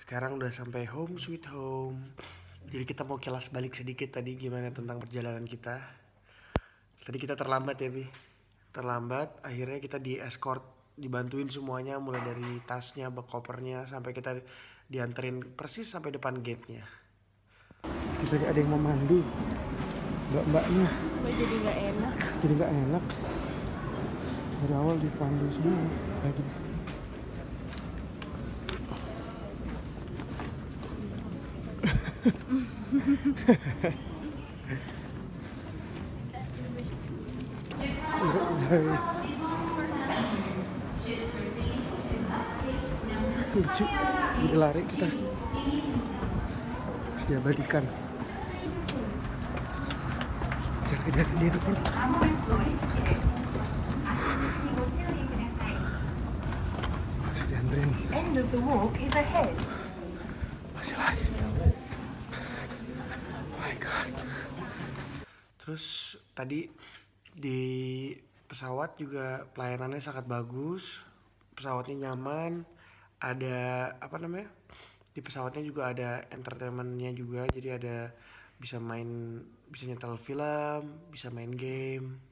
Sekarang udah sampai home sweet home. Jadi kita mau kilas balik sedikit tadi gimana tentang perjalanan kita. Tadi kita terlambat ya, Bi. Terlambat, akhirnya kita di escort, dibantuin semuanya mulai dari tasnya, bak kopernya sampai kita dianterin persis sampai depan gate-nya. Kita ada yang mau mandi. Mbak-mbaknya Gue jadi nggak enak. jadi nggak enak. Dari awal dipandu semua. Lagi. Lucu jadi lari kita. Terus diabadikan cara kejar dia depan masih dianterin. End of the walk is ahead. Terus tadi di pesawat juga pelayanannya sangat bagus pesawatnya nyaman ada apa namanya di pesawatnya juga ada entertainmentnya juga jadi ada bisa main bisa nyetel film bisa main game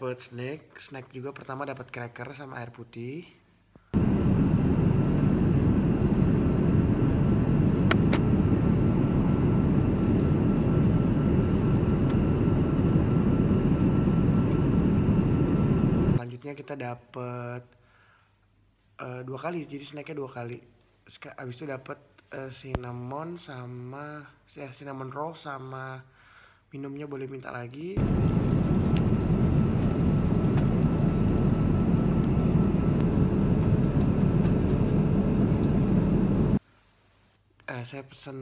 dapat snack. Snack juga pertama dapat cracker sama air putih. Selanjutnya kita dapat eh, dua kali. Jadi snacknya dua kali. Abis itu dapat eh, cinnamon sama ya cinnamon roll sama minumnya boleh minta lagi eh, saya pesen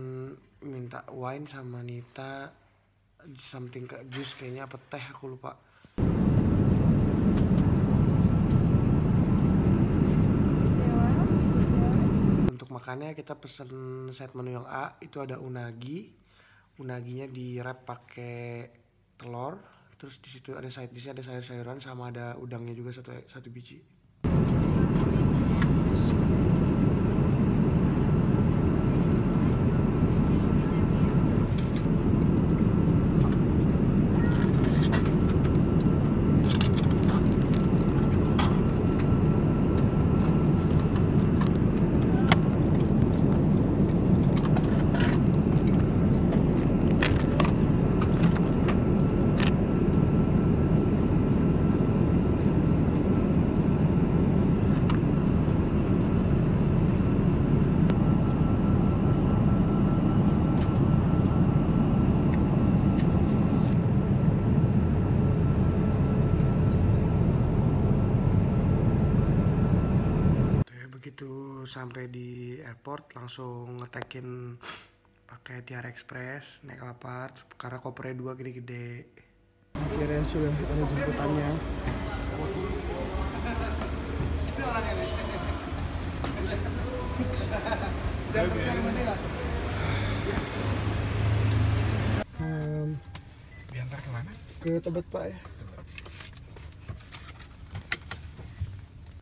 minta wine sama Nita something ke jus kayaknya apa teh aku lupa. Untuk makannya kita pesen set menu yang A itu ada unagi. Unaginya di wrap pakai telur terus di situ ada side dish ada sayur-sayuran sama ada udangnya juga satu satu biji sampai di airport langsung ngetekin pakai Tiara Express naik lapar karena kopernya dua gede-gede. Akhirnya sudah ada jemputannya. Um, Diantar ke mana? ke Tebet Pak ya.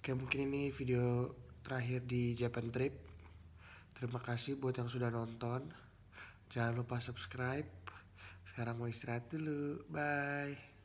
Oke mungkin ini video terakhir di Japan Trip. Terima kasih buat yang sudah nonton. Jangan lupa subscribe. Sekarang mau istirahat dulu. Bye.